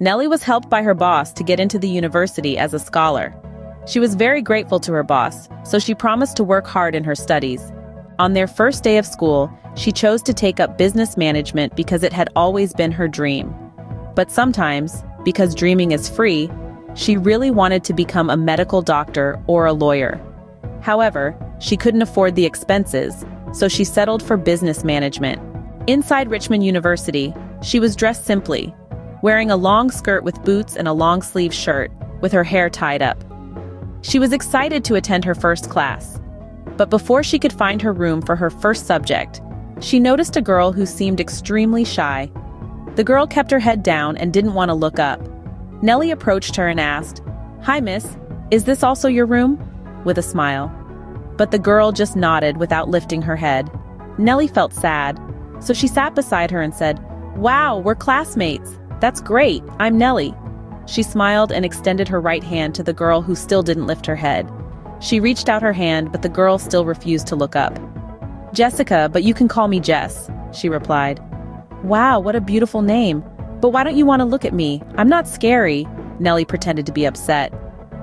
Nellie was helped by her boss to get into the university as a scholar. She was very grateful to her boss, so she promised to work hard in her studies. On their first day of school, she chose to take up business management because it had always been her dream. But sometimes, because dreaming is free, she really wanted to become a medical doctor or a lawyer. However, she couldn't afford the expenses, so she settled for business management. Inside Richmond University, she was dressed simply, wearing a long skirt with boots and a long sleeve shirt, with her hair tied up. She was excited to attend her first class. But before she could find her room for her first subject, she noticed a girl who seemed extremely shy. The girl kept her head down and didn't want to look up. Nellie approached her and asked, Hi, miss, is this also your room? With a smile. But the girl just nodded without lifting her head. Nellie felt sad, so she sat beside her and said, Wow, we're classmates. That's great. I'm Nellie. She smiled and extended her right hand to the girl who still didn't lift her head. She reached out her hand, but the girl still refused to look up. Jessica, but you can call me Jess, she replied. Wow, what a beautiful name. But why don't you want to look at me? I'm not scary. Nellie pretended to be upset.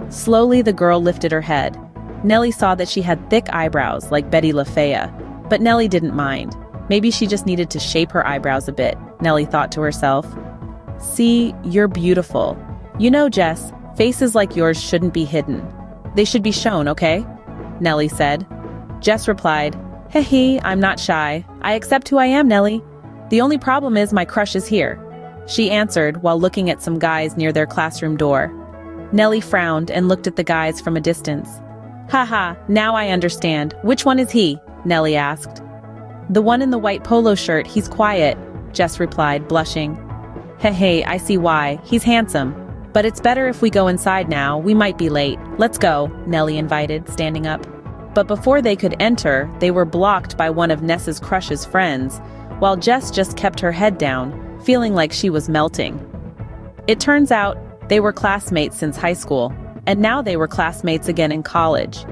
Slowly, the girl lifted her head. Nellie saw that she had thick eyebrows, like Betty La Fea. But Nellie didn't mind. Maybe she just needed to shape her eyebrows a bit, Nellie thought to herself. See, you're beautiful. You know, Jess, faces like yours shouldn't be hidden. They should be shown, okay? Nellie said. Jess replied, Heh hee, I'm not shy. I accept who I am, Nellie. The only problem is my crush is here. She answered while looking at some guys near their classroom door. Nellie frowned and looked at the guys from a distance. Haha, now I understand. Which one is he? Nellie asked. The one in the white polo shirt, he's quiet, Jess replied, blushing. Hey hey, I see why. He's handsome. But it's better if we go inside now, we might be late. Let's go, Nellie invited, standing up. But before they could enter, they were blocked by one of Ness's crush's friends, while Jess just kept her head down, feeling like she was melting. It turns out they were classmates since high school, and now they were classmates again in college.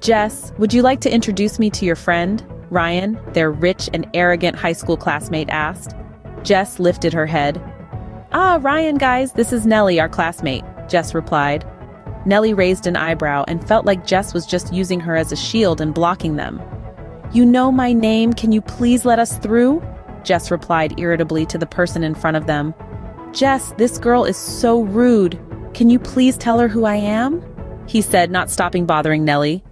Jess, would you like to introduce me to your friend, Ryan, their rich and arrogant high school classmate asked. Jess lifted her head. Ah, Ryan, guys, this is Nellie, our classmate, Jess replied. Nellie raised an eyebrow and felt like Jess was just using her as a shield and blocking them. You know my name, can you please let us through? Jess replied irritably to the person in front of them. Jess, this girl is so rude. Can you please tell her who I am? He said, not stopping bothering Nellie.